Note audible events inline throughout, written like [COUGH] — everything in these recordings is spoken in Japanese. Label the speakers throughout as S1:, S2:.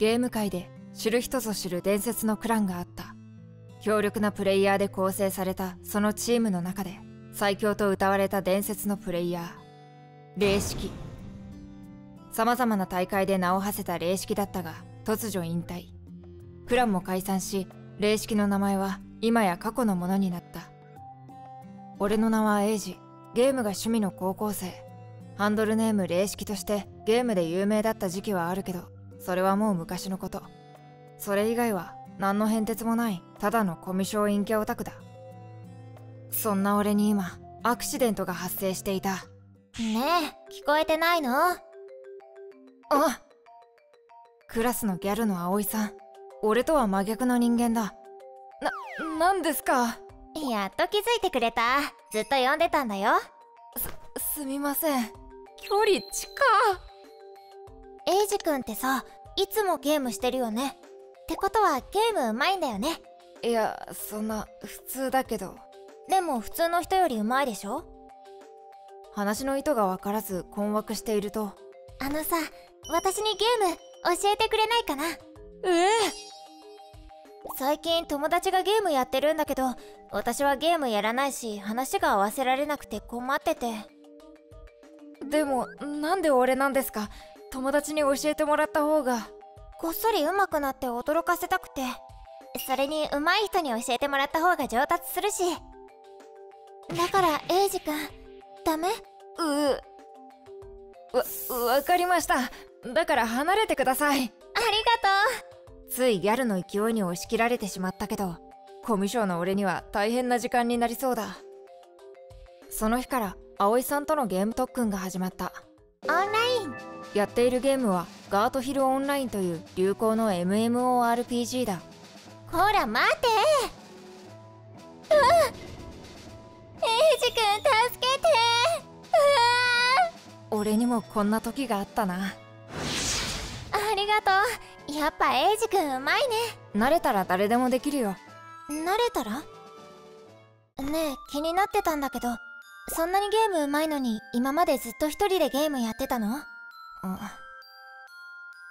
S1: ゲーム界で知る人ぞ知る伝説のクランがあった。強力なプレイヤーで構成されたそのチームの中で最強と謳われた伝説のプレイヤー。霊式。さまざまな大会で名を馳せた霊式だったが突如引退。クランも解散し霊式の名前は今や過去のものになった。俺の名はエイジ。ゲームが趣味の高校生。ハンドルネーム霊式としてゲームで有名だった時期はあるけどそれはもう昔のこと。それ以外は何の変哲もないただのコミュ障陰キャオタクだ。そんな俺に今アクシデントが発生していた。
S2: ねえ聞こえてないの？
S1: あクラスのギャルの葵さん。俺とは真逆の人間だ。な、何ですか？
S2: やっと気づいてくれた。ずっと呼んでたんだよ。
S1: す、すみません。距離近
S2: エイジ君ってさいつもゲームしてるよね。ってことはゲームうまいんだよね。
S1: いやそんな普通だけど。
S2: でも普通の人よりうまいでしょ？
S1: 話の意図が分からず困惑していると。
S2: あのさ私にゲーム教えてくれないかな？
S1: ええ。
S2: 最近友達がゲームやってるんだけど私はゲームやらないし話が合わせられなくて困ってて。
S1: でもなんで俺なんですか？友達に教えてもらった方が
S2: こっそり上手くなって驚かせたくてそれに上手い人に教えてもらった方が上達するし。だからエイジ君ダメ？
S1: うわ分かりました。だから離れてください。ありがとう。ついギャルの勢いに押し切られてしまったけどコミュ障の俺には大変な時間になりそうだ。その日から葵さんとのゲーム特訓が始まった
S2: オンライン。
S1: やっているゲームはガートヒルオンラインという流行の MMORPG だ。
S2: ほら待て。うんエイジ君助けて。
S1: 俺にもこんな時があったな。
S2: ありがとう。やっぱエイジ君うまいね。
S1: 慣れたら誰でもできるよ。
S2: 慣れたら？ねえ気になってたんだけどそんなにゲームうまいのに今までずっと一人でゲームやってたの？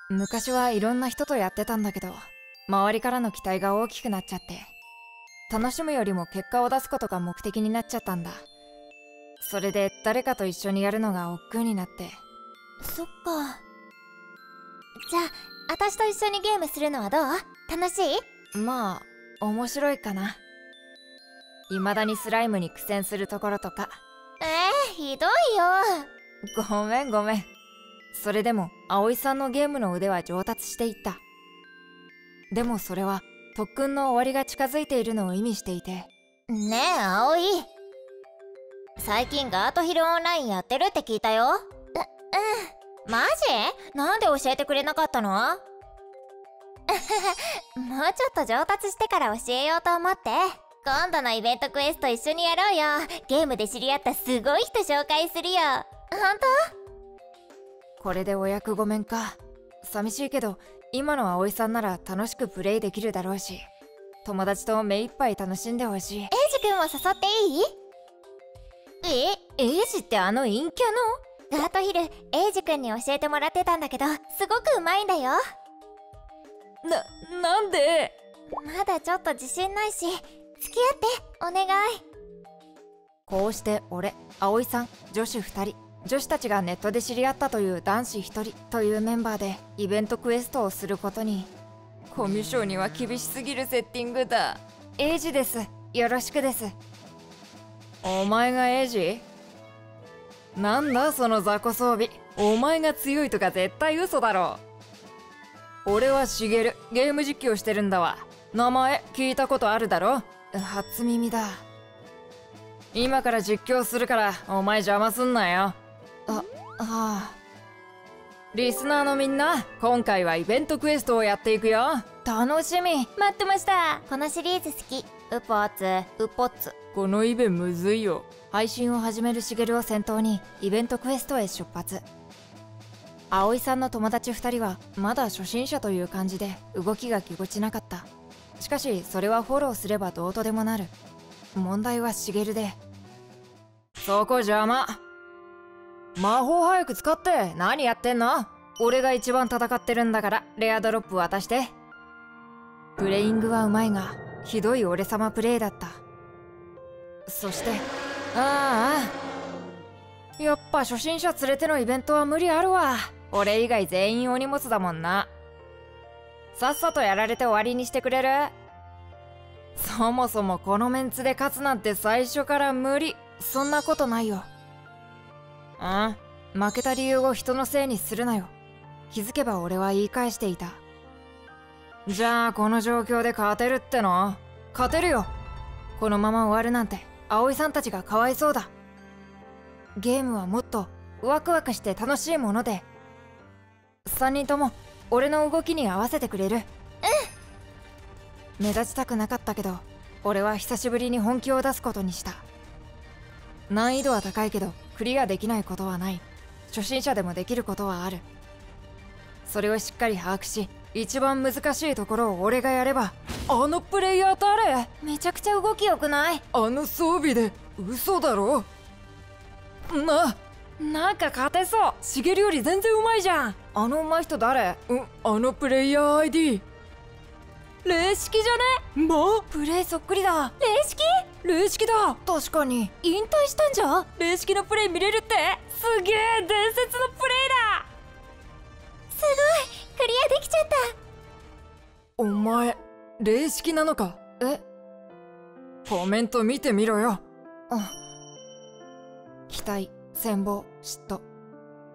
S1: 昔はいろんな人とやってたんだけど周りからの期待が大きくなっちゃって楽しむよりも結果を出すことが目的になっちゃったんだ。それで誰かと一緒にやるのが億劫になって。
S2: そっか。じゃあ私と一緒にゲームするのはどう？楽しい？
S1: まあ面白いかな。未だにスライムに苦戦するところとか
S2: えー、ひどいよ。
S1: ごめんごめん。それでも葵さんのゲームの腕は上達していった。でもそれは特訓の終わりが近づいているのを意味していて。
S2: ねえ葵。最近ガートヒルオンラインやってるって聞いたよ。ううん。マジ？なんで教えてくれなかったの？[LAUGHS] もうちょっと上達してから教えようと思って今度のイベントクエスト一緒にやろうよ。ゲームで知り合ったすごい人紹介するよ。本
S1: 当？これでお役ごめんか。寂しいけど今の葵さんなら楽しくプレイできるだろうし。友達と目いっぱい楽しんでほしい。エイ
S2: ジ君を誘っていい？
S1: えエイジってあの陰キャ
S2: の？ガートヒルエイジ君に教えてもらってたんだけどすごくうまいんだよ。
S1: な、なんで？
S2: まだちょっと自信ないし付き合ってお願い。
S1: こうして俺葵さん女子2人女子たちがネットで知り合ったという男子1人というメンバーでイベントクエストをすることに。コミュ障には厳しすぎるセッティングだ。エイジです。よろしくです。お前がエイジ？なんだその雑魚装備。お前が強いとか絶対嘘だろ。俺はシゲルゲーム実況してるんだわ。名前聞いたことあるだろ初耳だ。今から実況するからお前邪魔すんなよ。あ、はあ。リスナーのみんな今回はイベントクエストをやっていくよ。楽しみ。
S2: 待ってました。このシリーズ好き。ウポーツ。ウポッツ。
S1: このイベむずいよ。配信を始めるしげるを先頭にイベントクエストへ出発。葵さんの友達2人はまだ初心者という感じで動きがぎこちなかったしかしそれはフォローすればどうとでもなる。問題はしげるで。そこ邪魔。魔法早く使って。何やってんの？俺が一番戦ってるんだから。レアドロップ渡して。プレイングはうまいがひどい俺様プレイだった。そしてああ。やっぱ初心者連れてのイベントは無理あるわ。俺以外全員お荷物だもんな。さっさとやられて終わりにしてくれる？そもそもこのメンツで勝つなんて最初から無理。そんなことないよ。あ負けた理由を人のせいにするなよ。気づけば俺は言い返していた。じゃあこの状況で勝てるっての？勝てるよ。このまま終わるなんて。葵さんたちがかわいそうだ。ゲームはもっとワクワクして楽しいもので。3人とも俺の動きに合わせてくれる。うん。目立ちたくなかったけど俺は久しぶりに本気を出すことにした。難易度は高いけどクリアできないことはない。初心者でもできることはある。それをしっかり把握し一番難しいところを俺がやればあのプレイヤー誰？
S3: めちゃくちゃ動きよくない？
S1: あの装備で嘘だろ？ななんか勝てそうしげるより全然うまいじゃん。あのうまい人誰？うんあのプレイヤー ID 霊式じゃね？まプレイそっくりだ。
S3: 霊式？
S1: 霊式だ。確かに。
S3: 引退したんじゃ？
S1: 霊式のプレイ見れるって？すげえ伝説のプレイだ。
S3: すごい。クリアできちゃった。
S1: お前霊式なのか？え？コメント見てみろよ。あ期待羨望嫉妬。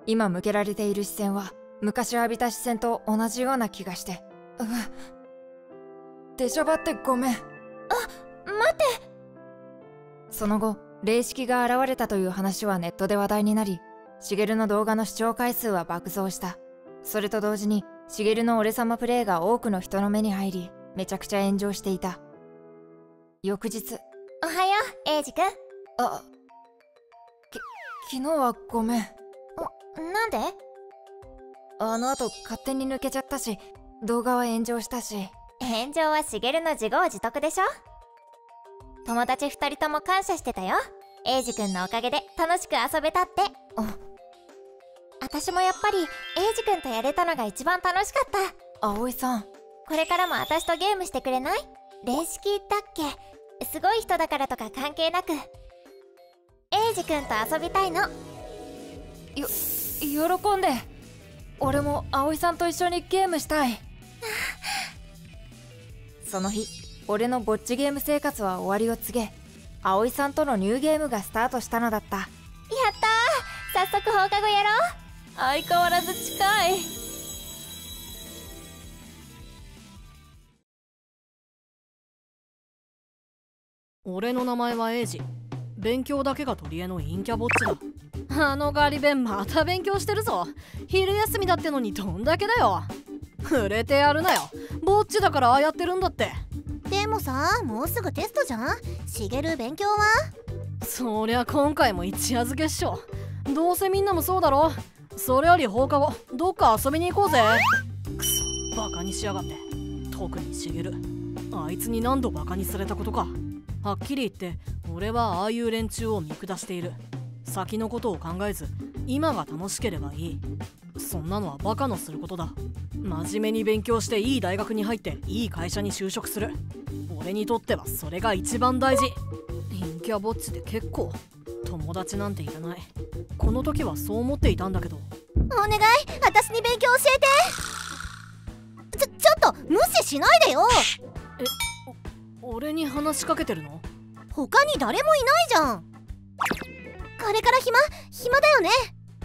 S1: 今向けられている視線は昔浴びた視線と同じような気がして。う出しゃばってごめん。あ
S3: 待って。
S1: その後霊式が現れたという話はネットで話題になりしげるの動画の視聴回数は爆増した。それと同時にしげるの俺様プレイが多くの人の目に入りめちゃくちゃ炎上していた。翌日。
S3: おはようエイジ君。
S1: あき昨日はごめん。
S3: なんで？
S1: あの後勝手に抜けちゃったし動画は炎上したし。
S3: 炎上はしげるの自業自得でしょ？友達2人とも感謝してたよ。エイジ君のおかげで楽しく遊べたって。
S1: あ。
S3: 私もやっぱりエイジ君とやれたのが一番楽しかった。
S1: 葵さん。
S3: これからも私とゲームしてくれない？霊式だっけ？すごい人だからとか関係なくエイジ君と遊びたいの。よ
S1: 喜んで。俺も葵さんと一緒にゲームしたい。その日俺のぼっちゲーム生活は終わりを告げ葵さんとのニューゲームがスタートしたのだった。や
S3: ったー。早速放課後やろう。
S1: 相変わらず近い。
S4: 俺の名前はエイジ勉強だけが取り柄の陰キャぼっちだ。あのガリ弁また勉強してるぞ。昼休みだってのにどんだけだよ。触れてやるなよ。ぼっちだからああやってるんだって。
S3: でもさもうすぐテストじゃん？しげる勉強は？
S4: そりゃ今回も一夜漬けっしょ。どうせみんなもそうだろ。それより放課後どっか遊びに行こうぜ。くそバカにしやがって。特にしげる。あいつに何度バカにされたことかはっきり言って俺はああいう連中を見下している。先のことを考えず今が楽しければいい。そんなのはバカのすることだ。真面目に勉強していい大学に入っていい会社に就職する。俺にとってはそれが一番大事。陰キャぼっちで結構。友達なんていらない。この時はそう思っていたんだけど。
S3: お願い。私に勉強教えて。ちょちょっと無視しないでよ。
S4: え俺に話しかけてるの？
S3: 他に誰もいないじゃん。これから暇暇だよね。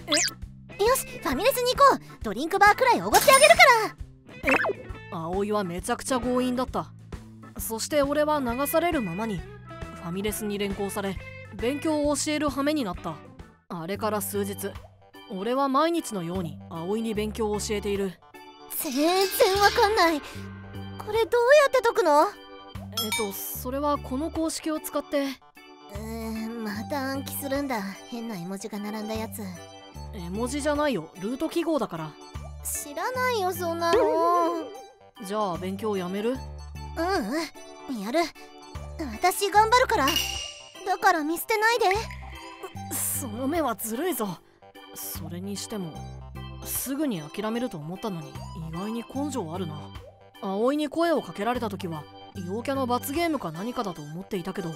S3: え？よしファミレスに行こう。ドリンクバーくらいおごってあげるから。
S4: 葵はめちゃくちゃ強引だった。そして俺は流されるままにファミレスに連行され勉強を教える羽目になった。あれから数日俺は毎日のように葵に勉強を教えている。
S3: 全然わかんない。これどうやって解くの？
S4: えっとそれはこの公式を使って。
S3: うーんまた暗記するんだ。変な絵文字が並んだやつ。
S4: 絵文字じゃないよ。ルート記号だから。
S3: 知らないよそんなの。
S4: じゃあ勉強やめる？
S3: うんうんやる。私頑張るから。だから見捨てないで。
S4: その目はずるいぞ。それにしてもすぐに諦めると思ったのに意外に根性あるな。葵に声をかけられた時は陽キャの罰ゲームか何かだと思っていたけど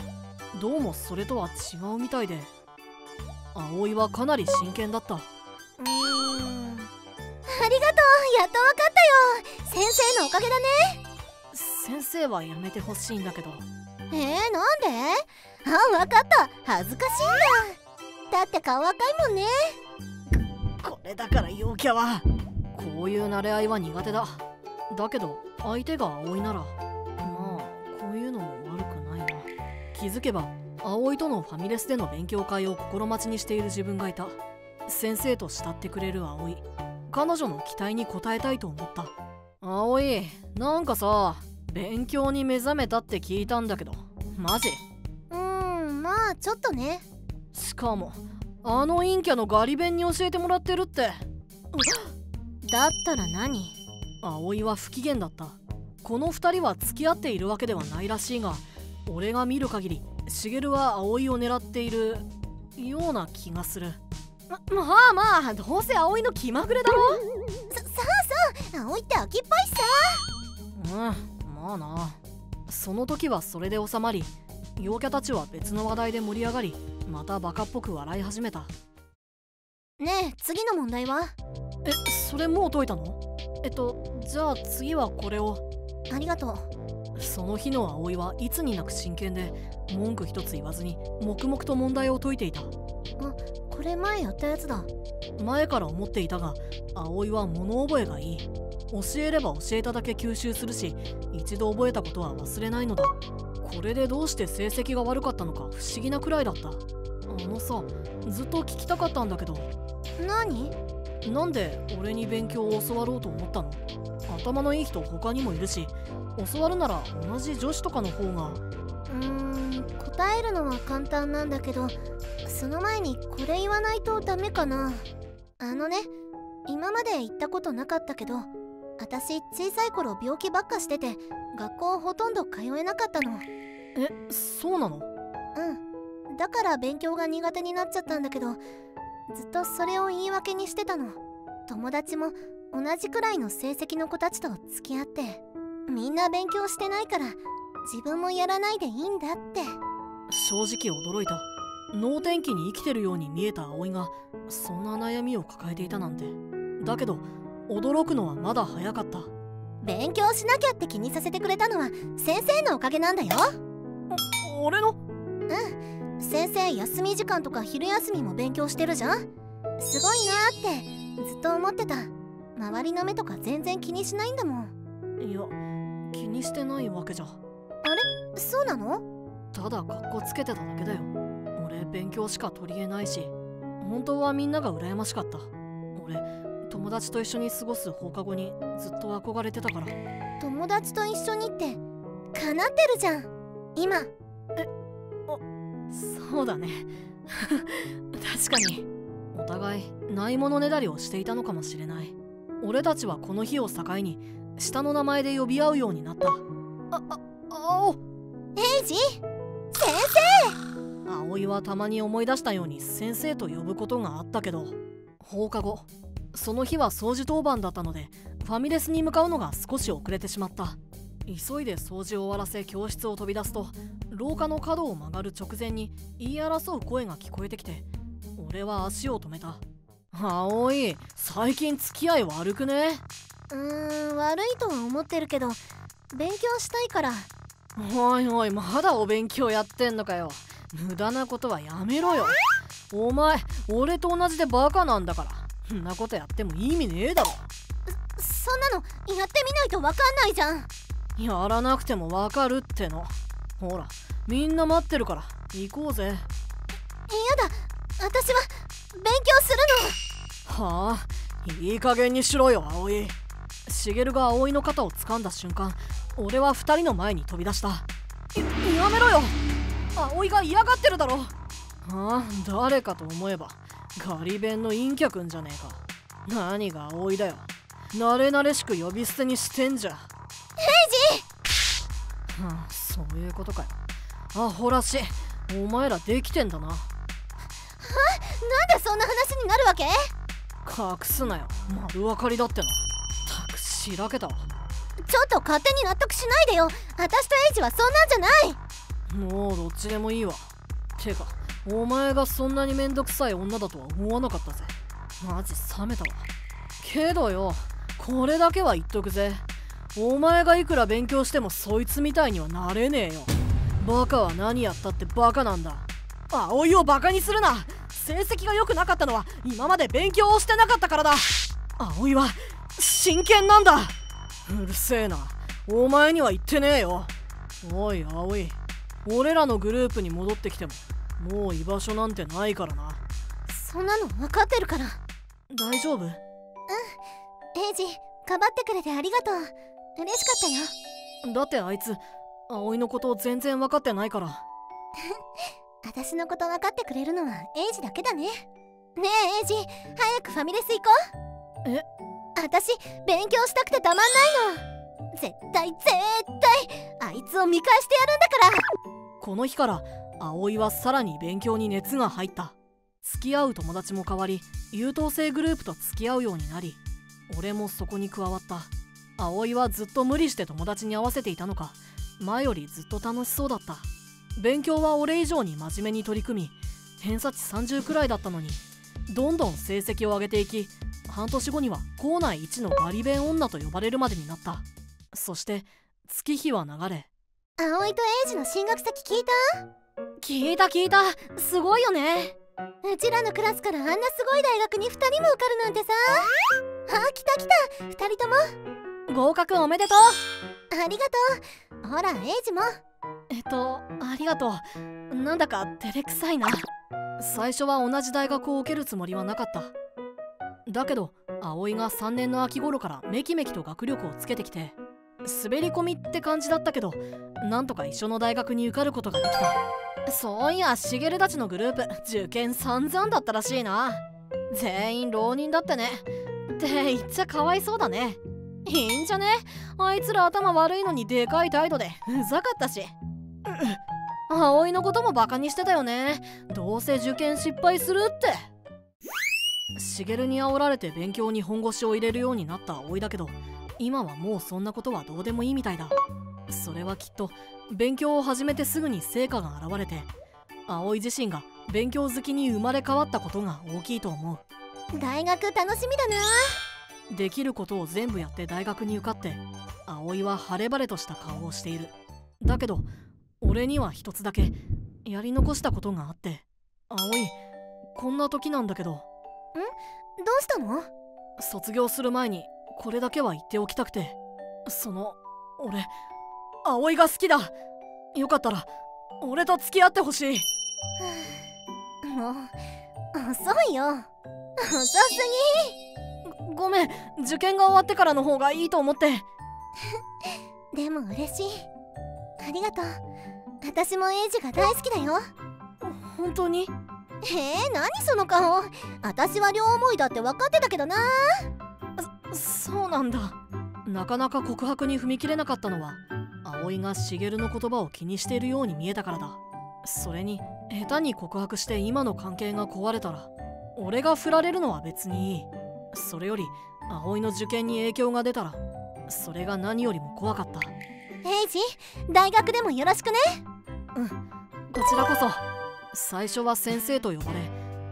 S4: どうもそれとは違うみたいで。葵はかなり真剣だった。
S3: うーん。ありがとう。やっとわかったよ。先生のおかげだね。
S4: 先生はやめてほしいんだけど。
S3: えー、なんで？あわかった。恥ずかしいんだ。だって顔赤いもんね。
S4: これだから陽キャは。こういう慣れ合いは苦手だ。だけど相手が葵なら気づけば葵とのファミレスでの勉強会を心待ちにしている自分がいた。先生と慕ってくれる葵。彼女の期待に応えたいと思った。葵なんかさ勉強に目覚めたって聞いたんだけどマジ？
S3: うーんまあちょっとね。
S4: しかもあの陰キャのガリ弁に教えてもらってるって。
S3: だったら何？
S4: 葵は不機嫌だった。この2人は付き合っているわけではないらしいが俺が見る限り茂は葵を狙っているような気がする。ままあまあどうせ葵の気まぐれだろ？
S3: ささあさあ葵って秋っぽいしさ。
S4: うんまあな。その時はそれで収まり陽キャたちは別の話題で盛り上がりまたバカっぽく笑い始めた。
S3: ねえ次の問題は？
S4: えそれもう解いたの？えっとじゃあ次はこれを
S3: ありがとう。
S4: その日の葵はいつになく真剣で文句一つ言わずに黙々と問題を解いていた。
S3: これ前やったやつだ。
S4: 前から思っていたが葵は物覚えがいい。教えれば教えただけ吸収するし一度覚えたことは忘れないのだ。これでどうして成績が悪かったのか不思議なくらいだった。あのさずっと聞きたかったんだけど。
S3: 何？
S4: なんで俺に勉強を教わろうと思ったの？頭のいい人他にもいるし教わるなら同じ女子とかの方が。
S3: うーん答えるのは簡単なんだけどその前にこれ言わないとダメかな。あのね今まで言ったことなかったけど私小さい頃病気ばっかしてて学校ほとんど通えなかったの。
S4: えそうなの？
S3: うん。だから勉強が苦手になっちゃったんだけどずっとそれを言い訳にしてたの。友達も同じくらいの成績の子たちと付き合ってみんな勉強してないから自分もやらないでいいんだって。
S4: 正直驚いた。能天気に生きてるように見えた葵がそんな悩みを抱えていたなんて。だけど驚くのはまだ早かった。
S3: 勉強しなきゃって気にさせてくれたのは先生のおかげなんだよ。
S4: 俺の？
S3: うん先生休み時間とか昼休みも勉強してるじゃん。すごいなーってずっと思ってた。周りの目とか全然気にしないんだもん。
S4: いや気にしてないわけじゃ。
S3: そうなの？
S4: ただカッコつけてただけだよ。俺勉強しか取り柄ないし。本当はみんなが羨ましかった。俺友達と一緒に過ごす放課後にずっと憧れてたから。
S3: 友達と一緒にって叶ってるじゃん。今
S4: そうだね。[LAUGHS] 確かに。お互いないものねだりをしていたのかもしれない。俺たちはこの日を境に下の名前で呼び合うようになった。ああ青
S3: エイジ先
S4: 葵はたまに思い出したように先生と呼ぶことがあったけど放課後その日は掃除当番だったのでファミレスに向かうのが少し遅れてしまった急いで掃除を終わらせ教室を飛び出すと廊下の角を曲がる直前に言い争う声が聞こえてきて俺は足を止めた。葵最近付き合い悪くね?
S3: 生うーん悪いとは思ってるけど勉強したいから。
S4: おいおいまだお勉強やってんのかよ。無駄なことはやめろよ。お前俺と同じでバカなんだから。そんなことやっても意味ねえだろ。
S3: そんなのやってみないとわかんないじゃん
S4: やらなくてもわかるっての。ほらみんな待ってるから行こうぜ。
S3: やだ私は勉強する
S4: はあいい加減にしろよ葵。茂が葵の肩を掴んだ瞬間俺は二人の前に飛び出した。ややめろよ葵が嫌がってるだろ。はあ誰かと思えばガリ弁の陰キャくんじゃねえか。何が葵だよ。慣れ慣れしく呼び捨てにしてんじゃヘイジはあそういうことかよアホらしい。お前らできてんだな。
S3: なんでそんな話になるわけ？
S4: 隠すなよ。丸分かりだってなたくしらけたわ。
S3: ちょっと勝手に納得しないでよ。私とエイジはそんなんじゃない。
S4: もうどっちでもいいわ。てかお前がそんなにめんどくさい女だとは思わなかったぜ。マジ冷めたわ。けどよこれだけは言っとくぜお前がいくら勉強してもそいつみたいにはなれねえよ。バカは何やったってバカなんだ。葵をバカにするな。成績が良くなかったのは今まで勉強をしてなかったからだ。葵は真剣なんだ。うるせえな。お前には言ってねえよ。おい葵俺らのグループに戻ってきてももう居場所なんてないからな。
S3: そんなの分かってるから。
S4: 大丈夫？
S3: エイジかばってくれてありがとう嬉しかったよ。
S4: だってあいつ葵のこと全然分かってないから。[LAUGHS]
S3: 私のこと分かってくれるのはエイジだけだね。ねえエイジ早くファミレス行こう。
S4: え？
S3: 私勉強したくてたまんないの。絶対絶対あいつを見返してやるんだから。
S4: この日から葵はさらに勉強に熱が入った。付き合う友達も変わり優等生グループと付き合うようになり俺もそこに加わった葵はずっと無理して友達に合わせていたのか。前よりずっと楽しそうだった。勉強は俺以上に真面目に取り組み偏差値30くらいだったのにどんどん成績を上げていき半年後には校内一のガリ勉女と呼ばれるまでになった。そして月日は流れ。
S3: 葵とエイジの進学先聞い
S4: 聞いた聞いた。すごいよね。
S3: たうちらのクラスからあんなすごい大学に2人も受かるなんてさ。あ来た来た。2人とも
S4: 合格おめでとう。
S3: ありがとう。ほらエイジも。
S4: えっとありがとう。なんだか照れくさいな。最初は同じ大学を受けるつもりはなかった。だけど葵が3年の秋頃からめきめきと学力をつけてきて滑り込みって感じだったけどなんとか一緒の大学に受かることができた。そういやしげるたちのグループ受験散々だったらしいな。全員浪人だってね。って言っちゃかわいそうだねいいんじゃね？あいつら頭悪いのにでかい態度でうざかったし。葵のこともバカにしてたよね。どうせ受験失敗するって。しげるに煽られて勉強に本腰を入れるようになった葵だけど今はもうそんなことはどうでもいいみたいだ。それはきっと勉強を始めてすぐに成果が現れて葵自身が勉強好きに生まれ変わったことが大きいと思う。
S3: 大学楽しみだな。
S4: できることを全部やって大学に受かって葵は晴れ晴れとした顔をしている。だけど俺には一つだけやり残したことがあって葵こんな時なんだけど。
S3: どうしたの？
S4: 卒業する前にこれだけは言っておきたくてその俺葵が好きだ。よかったら俺と付き合ってほしい。[SIGHS]
S3: もう遅いよ。遅す
S4: ごごめん。受験が終わってからの方がいいと思って。
S3: ぎ [LAUGHS] でも嬉しい。ありがとう。私もエイジが大好きだよ。
S4: 本当に？
S3: えー、何その顔。私は両思いだって分かってたけどな。
S4: そうなんだ。なかなか告白に踏み切れなかったのは葵が茂の言葉を気にしているように見えたからだ。それに下手に告白して今の関係が壊れたら俺が振られるのは別にいいそれより葵の受験に影響が出たらそれが何よりも怖かった。
S3: エイジ大学でもよろしくね。
S4: こちらこそ。最初は先生と呼ばれ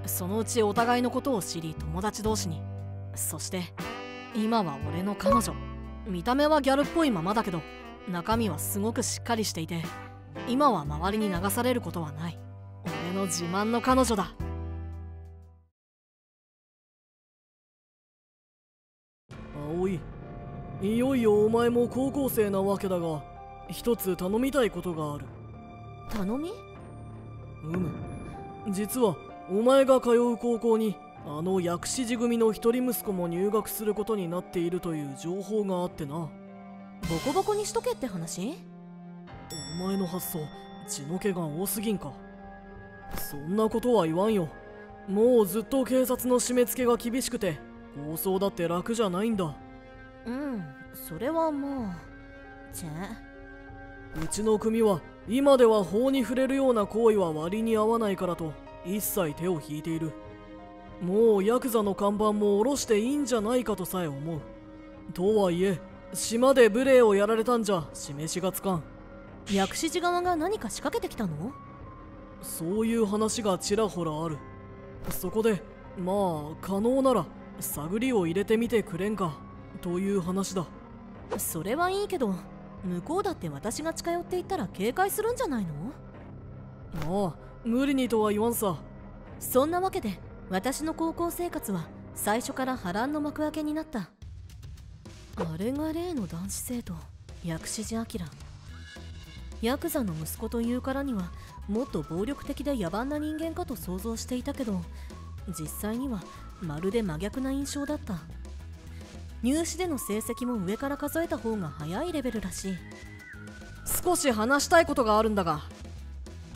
S4: そのうちお互いのことを知り友達同士に。そして今は俺の彼女。見た目はギャルっぽいままだけど中身はすごくしっかりしていて今は周りに流されることはない。俺の自慢の彼女だ葵いよいよお前も高校生なわけだが一つ頼みたいことがある。
S3: 頼み？
S4: うむ。実はお前が通う高校にあの薬師寺組の一人息子も入学することになっているという情報があってな。
S3: ボコボコにしとけって話？
S4: お前の発想血の気が多すぎんか。そんなことは言わんよ。もうずっと警察の締め付けが厳しくて放送だって楽じゃないんだ
S3: うん。それはもうじゃ
S4: うちの組は今では法に触れるような行為は割に合わないからと一切手を引いている。もうヤクザの看板も下ろしていいんじゃないかとさえ思う。とはいえ島で無礼をやられたんじゃ示しがつかん。
S5: 薬師寺側が何か仕掛けてきたの？
S4: そういう話がちらほらある。そこでまあ可能なら探りを入れてみてくれんか。という話だ。
S5: それはいいけど向こうだって私が近寄っていったら警戒するんじゃないの？
S4: ああ無理にとは言わんさ。
S5: そんなわけで私の高校生活は最初から波乱の幕開けになった。あれが例の男子生徒薬師寺明。ヤクザの息子というからにはもっと暴力的で野蛮な人間かと想像していたけど実際にはまるで真逆な印象だった入試での成績も上から数えた方が早いレベルらしい。
S4: 少し話したいことがあるんだが。
S5: は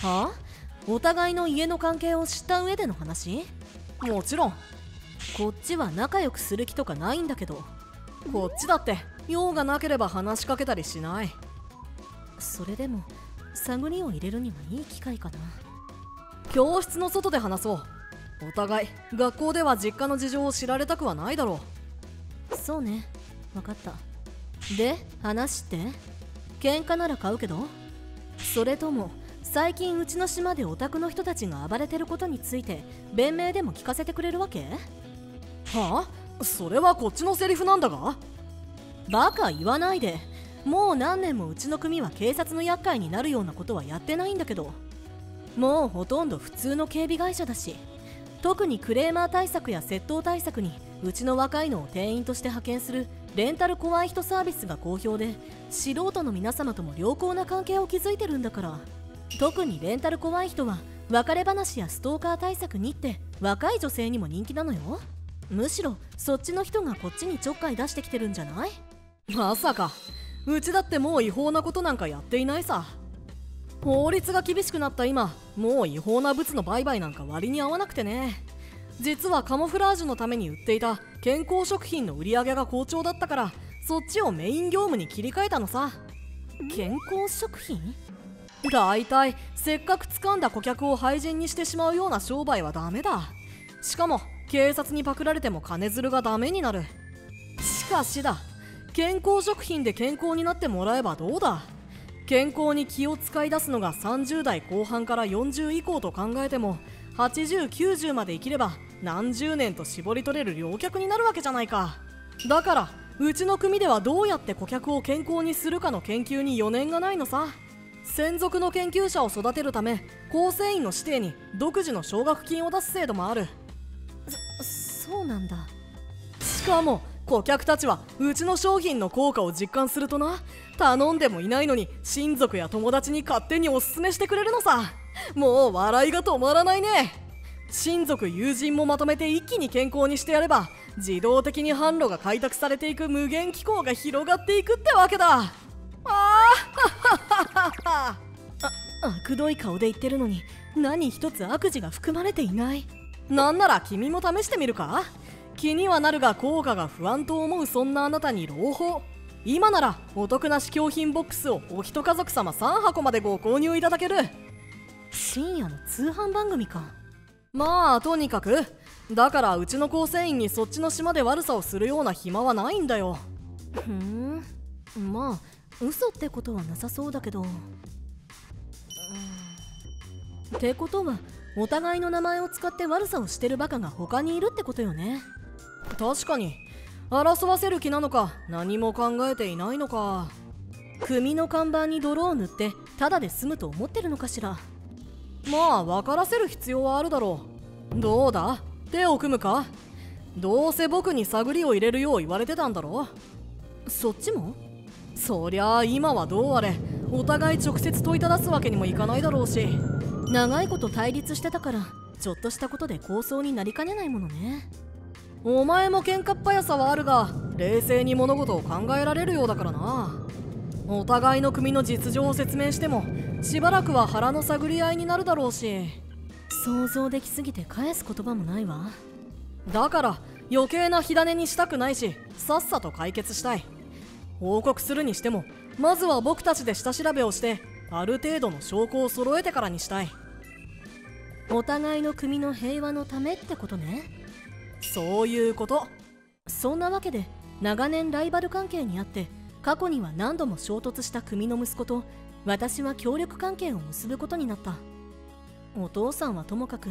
S5: あ？お互いの家の関係を知った上での話？
S4: もちろん。
S5: こっちは仲良くする気とかないんだけど。
S4: こっちだって用がなければ話しかけたりしない。
S5: それでも探りを入れるにはいい機会かな。
S4: 教室の外で話そう。お互い学校では実家の事情を知られたくはないだろ
S5: うそうね。分かった。で話って。喧嘩なら買うけど？それとも最近うちの島でオタクの人たちが暴れてることについて弁明でも聞かせてくれるわけ？
S4: はあ？それはこっちのセリフなんだが？
S5: バカ言わないで。もう何年もうちの組は警察の厄介になるようなことはやってないんだけど。もうほとんど普通の警備会社だし特にクレーマー対策や窃盗対策にうちの若いのを店員として派遣するレンタル怖い人サービスが好評で素人の皆様とも良好な関係を築いてるんだから。特にレンタル怖い人は別れ話やストーカー対策にって若い女性にも人気なのよ。むしろそっちの人がこっちにちょっかい出してきてるんじゃない？
S4: まさか。うちだってもう違法なことなんかやっていないさ。法律が厳しくなった今もう違法な物の売買なんか割に合わなくてね。実はカモフラージュのために売っていた健康食品の売り上げが好調だったからそっちをメイン業務に切り替えたのさ。
S5: 健康食品？
S4: だいいせっかく掴んだ顧客を廃人にしてしまうような商売はダメだ。しかも警察にパクられても金づるがダメになる。しかしだ健康食品で健康になってもらえばどうだ？健康に気を使い出すのが30代後半から40以降と考えても8090まで生きれば何十年と絞り取れる良客になるわけじゃないか。だからうちの組ではどうやって顧客を健康にするかの研究に余念がないのさ。専属の研究者を育てるため構成員の指定に独自の奨学金を出す制度もある。
S5: そうなんだ。
S4: しかも顧客たちはうちの商品の効果を実感するとな。頼んでもいないのに親族や友達に勝手におすすめしてくれるのさ [LAUGHS] もう笑いが止まらないね。親族友人もまとめて一気に健康にしてやれば自動的に販路が開拓されていく無限機構が広がっていくってわけだ。あ
S5: あ悪どい顔で言ってるのに何一つ悪事が含まれていない。
S4: なんなら君も試してみるか。気にはなるが効果が不安と思うそんなあなたに朗報。今ならお得な試供品ボックスをお一家族様3箱までご購入いただける。
S5: 深夜の通販番組か。
S4: まあとにかくだからうちの構成員にそっちの島で悪さをするような暇はないんだよ。
S5: ふん。まあ嘘ってことはなさそうだけど。ってことはお互いの名前を使って悪さをしてるバカが他にいるってことよね。
S4: 確かに。争わせる気なのか何も考えていないのか。
S5: 組の看板に泥を塗ってただで済むと思ってるのかしら
S4: まあ分からせる必要はあるだろう。どうだ？手を組むか？どうせ僕に探りを入れるよう言われてたんだろ
S5: そっちも？
S4: そりゃあ今はどうあれ？お互い直接問いただすわけにもいかないだろうし。
S5: 長いこと対立してたからちょっとしたことで抗争になりかねないものね。
S4: お前も喧嘩っ早さはあるが冷静に物事を考えられるようだからな。お互いの組の実情を説明してもしばらくは腹の探り合いになるだろうし。
S5: 想像できすぎて返す言葉もないわ。
S4: だから余計な火種にしたくないしさっさと解決したい。報告するにしてもまずは僕たちで下調べをしてある程度の証拠を揃えてからにしたい。
S5: お互いの組の平和のためってことね。
S4: そういうこと。
S5: そんなわけで長年ライバル関係にあって過去には何度も衝突した組の息子と私は協力関係を結ぶことになった。お父さんはともかく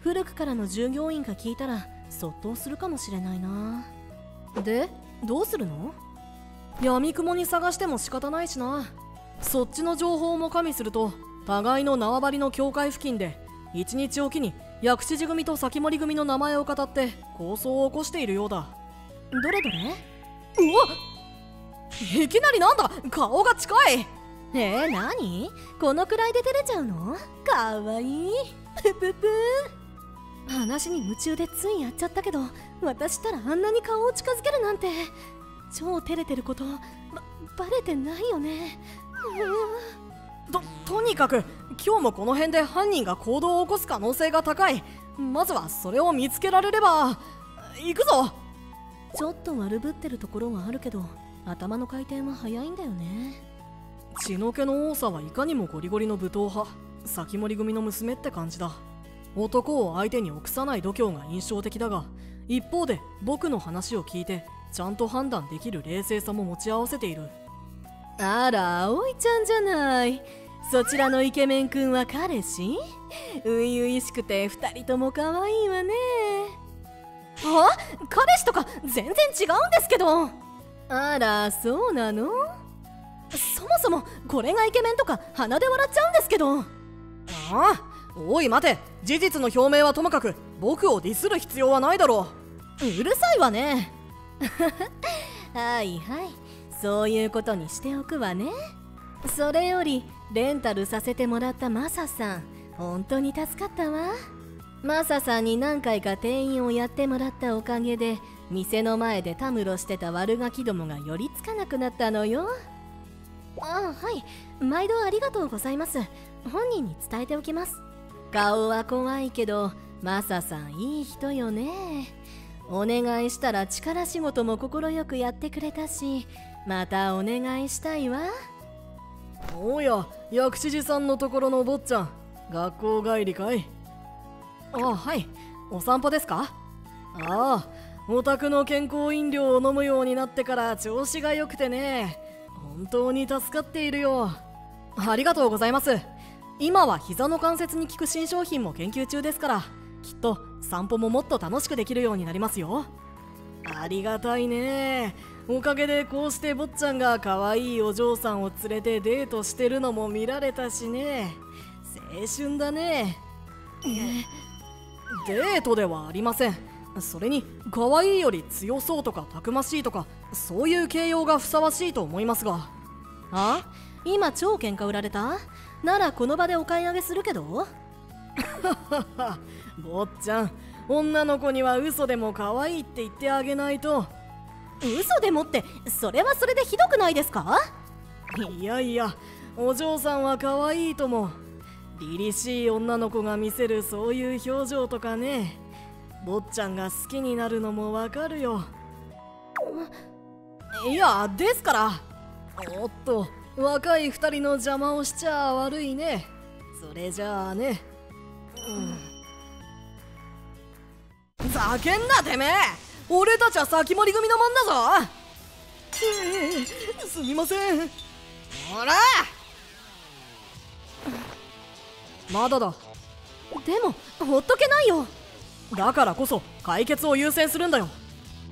S5: 古くからの従業員が聞いたらそっとするかもしれないな。でどうするの？
S4: 闇雲に探しても仕方ないしな。そっちの情報も加味すると互いの縄張りの境界付近で一日おきに薬師寺組と先森組の名前を語って構想を起こしているようだ。
S5: どれどれ？
S4: うわっ！いきなりなんだ？顔が近い。
S5: えー、何？このくらいで照れちゃうの？かわいい。ぷぷぷ話に夢中でついやっちゃったけど私ったらあんなに顔を近づけるなんて。超照れてることばバレてないよね。
S4: ととにかく今日もこの辺で犯人が行動を起こす可能性が高い。まずはそれを見つけられれば行くぞ。
S5: ちょっと悪ぶってるところはあるけど頭の回転は早いんだよね。
S4: 血の気の多さはいかにもゴリゴリの武闘派先森組の娘って感じだ。男を相手に臆さない度胸が印象的だが一方で僕の話を聞いてちゃんと判断できる冷静さも持ち合わせている。
S5: あら葵ちゃんじゃない。そちらのイケメン君は彼氏？初々しくて2人とも可愛いわね。
S4: あ？彼氏とか全然違うんですけど
S5: あらそうなの？
S4: そもそもこれがイケメンとか鼻で笑っちゃうんですけど。ああおい待て。事実の表明はともかく僕をディスる必要はないだろ
S5: う。うるさいわね。[LAUGHS] はいはい。そういうことにしておくわね。それよりレンタルさせてもらったマサさん本当に助かったわ。マサさんに何回か店員をやってもらったおかげで店の前でたむろしてた悪ガキどもが寄りつかなくなったのよ。あはい。毎度ありがとうございます。本人に伝えておきます。顔は怖いけどマサさんいい人よね。お願いしたら力仕事も快くやってくれたしまたお願いしたいわ。
S4: おや薬師寺さんのところの坊ちゃん学校帰りかい？あはい。お散歩ですか？ああお宅の健康飲料を飲むようになってから調子が良くてね。本当に助かっているよ。ありがとうございます。今は膝の関節に効く新商品も研究中ですからきっと散歩ももっと楽しくできるようになりますよ。ありがたいね。おかげでこうして坊ちゃんが可愛いお嬢さんを連れてデートしてるのも見られたしね。青春だね。デートではありませんそれに可愛いより強そうとかたくましいとかそういう形容がふさわしいと思いますが。
S5: あ？今超喧嘩売られた？ならこの場でお買い上げするけど？[LAUGHS]
S4: 坊ちゃん女の子には嘘でも可愛いって言ってあげないと。
S5: 嘘でもってそれはそれでひどくないですか？
S4: いやいやお嬢さんは可愛いとも。凛々しい女の子が見せるそういう表情とかね坊ちゃんが好きになるのもわかるよ。いやですから。おっと若い二人の邪魔をしちゃ悪いね。それじゃあね。うん。ざけんなてめえ。俺たちは先森組のもんだぞ。えー、すみません。ほら。まだだ。
S5: でもほっとけないよ。
S4: だからこそ解決を優先するんだよ。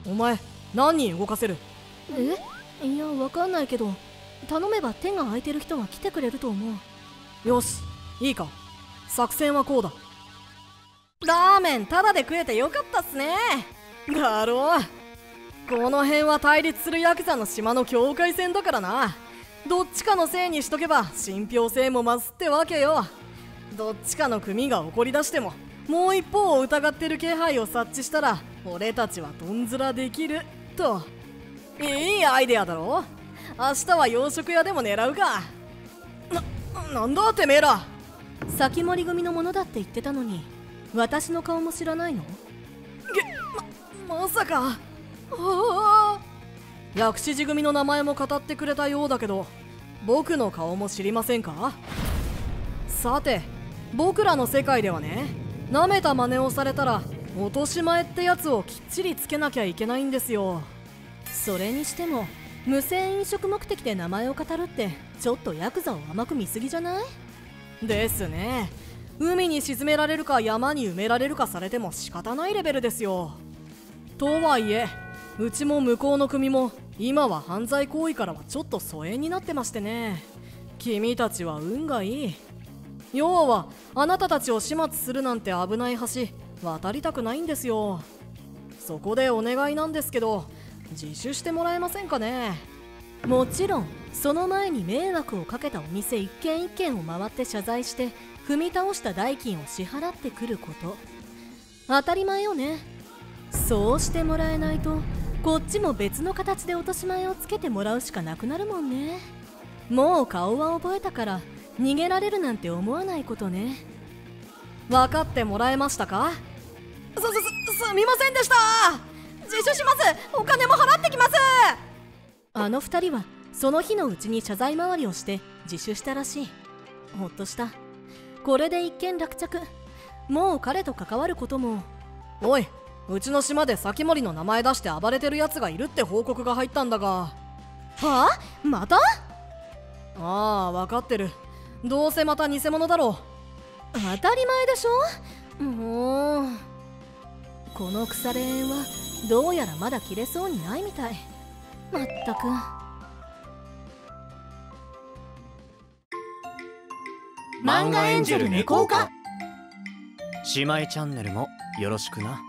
S4: お前何人動かせる？
S5: え？いやわかんないけど頼めば手が空いてる人が来てくれると思
S4: う。よしいいか。作戦はこうだ。ラーメンタダで食えてよかったっすね。だろ？うこの辺は対立するヤクザの島の境界線だからな。どっちかのせいにしとけば信憑性も増すってわけよ。どっちかの組が怒り出してももう一方を疑ってる気配を察知したら俺たちはどんずらできると。いいアイデアだろ。明日は洋食屋でも狙うか。な、なんだてめえら。
S5: 先森組のものだって言ってたのに私の顔も知らないの？
S4: げままさか。薬師寺組の名前も語ってくれたようだけど僕の顔も知りませんか？さて僕らの世界ではね舐めた真似をされたら落とし前ってやつをきっちりつけなきゃいけないんですよ。
S5: それにしても無銭飲食目的で名前を語るってちょっとヤクザを甘く見すぎじゃない？
S4: ですね。海に沈められるか山に埋められるかされても仕方ないレベルですよ。とはいえうちも向こうの組も今は犯罪行為からはちょっと疎遠になってましてね。君たちは運がいい。要はあなたたちを始末するなんて危ない橋渡りたくないんですよ。そこでお願いなんですけど自首してもらえませんかね。
S5: もちろんその前に迷惑をかけたお店一軒一軒を回って謝罪して踏み倒した代金を支払ってくること。当たり前よね。そうしてもらえないとこっちも別の形で落とし前をつけてもらうしかなくなるもんね。もう顔は覚えたから逃げられるなんて思わないことね。
S4: 分かってもらえましたか？すすすすみませんでした！自首します！お金も払ってきます！
S5: あの二人はその日のうちに謝罪回りをして自首したらしい。ほっとした。これで一件落着。もう彼と関わることも。
S4: おいうちの島で先森の名前出して暴れてるやつがいるって報告が入ったんだが。
S5: はあ？また？
S4: ああ分かってるどうせまた偽物だろ
S5: 当たり前でしょ？もう。この腐れ縁はどうやらまだ切れそうにないみたい。まったく。
S6: 漫画エンジェル猫岡姉妹チャンネルもよろしくな